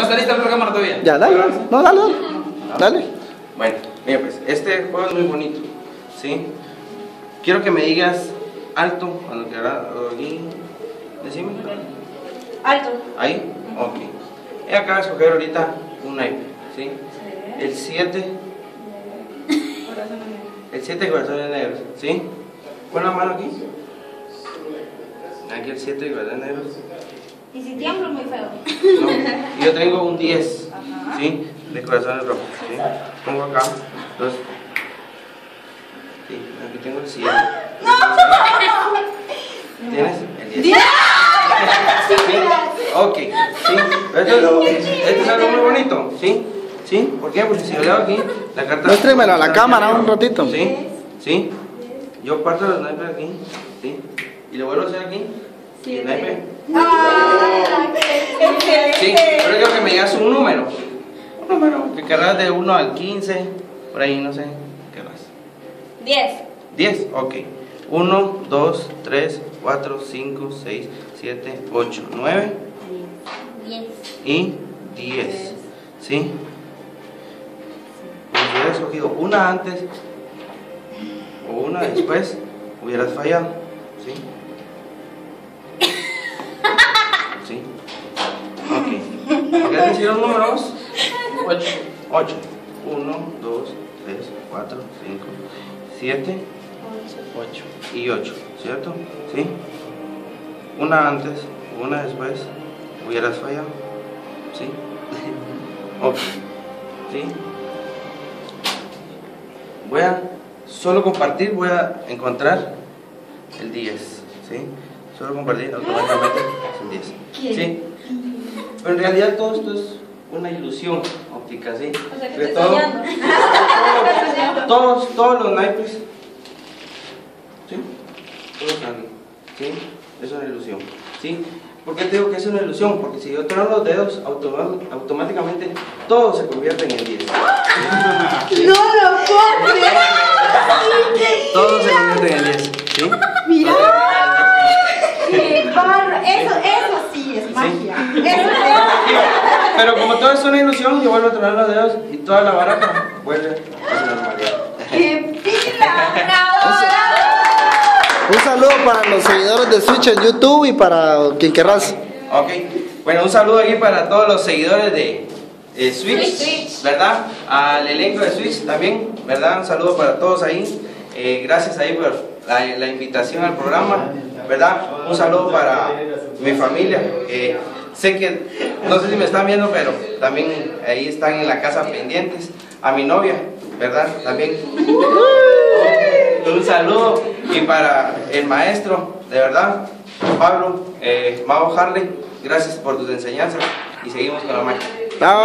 No está lista la cámara todavía. Ya, dale. No, dale, dale. Dale. Bueno, mira pues, este juego es muy bonito, ¿sí? Quiero que me digas alto cuando quieras aquí. Decime. Alto. Ahí, ok. Y acá voy a escoger ahorita un naipe, ¿sí? El 7. El 7 corazones negros, ¿sí? Pon la mano aquí. Aquí el 7 de corazones negros. Y si tiemblo, muy feo. No. Yo tengo un 10, ¿sí? De corazones rojos, ¿sí? Pongo acá. Entonces. Sí, aquí tengo el 7. ¿Tienes? El 10. Sí, ok, sí. Esto, esto es algo muy bonito, ¿sí? ¿Sí? ¿Por qué? Porque si yo leo aquí, la carta. Muéstremelo a la cámara un ratito. ¿Sí? ¿Sí? Yo parto los naipes aquí, ¿sí? Y lo vuelvo a hacer aquí. Y el naipe. Sí, pero quiero que me digas un número. Un número que querrás de 1 al 15, por ahí, no sé. ¿Qué más? 10. 10, ok. 1, 2, 3, 4, 5, 6, 7, 8, 9 10. y 10. ¿Sí? Pues si hubieras escogido una antes o una después, hubieras fallado. ¿Sí? Ok. ¿Qué decir los números? 8. 8. 1, 2, 3, 4, 5, 7, 8 y 8, ¿cierto? ¿Sí? Una antes, una después, hubieras fallado. ¿Sí? ok. ¿Sí? Voy a solo compartir, voy a encontrar el 10. ¿Sí? Solo compartir, automáticamente es el 10. ¿Sí? Pero en realidad todo esto es una ilusión óptica, ¿sí? O sea que De estoy todo- todos, todos los naipes, ¿sí? Todos salen, ¿sí? Es una ilusión, ¿sí? ¿Por qué te digo que es una ilusión? Porque si yo tengo los dedos, automáticamente todo se convierte en el 10. ¿sí? No lo puedo creer. Todo se convierte en el 10, ¿sí? Mira. Qué barro. Eso, eso sí es magia. Eso es Pero como todo es una ilusión, yo vuelvo a tronar los dedos y toda la baraja vuelve a su normalidad. ¡Qué pila! ¡Bravo! Un saludo para los seguidores de Switch en YouTube y para quien querrás. Ok, bueno, un saludo aquí para todos los seguidores de eh, Switch, Switch. ¿verdad? Al elenco de Switch también, ¿verdad? Un saludo para todos ahí. Eh, gracias ahí por la, invitación al programa, ¿verdad? Un saludo para mi familia. eh, sé que, no sé si me están viendo, pero también ahí están en la casa pendientes. A mi novia, ¿verdad? También. Un saludo y para el maestro, de verdad, Pablo, eh, Mau Harley, gracias por tus enseñanzas y seguimos con la magia. ¡Bravo!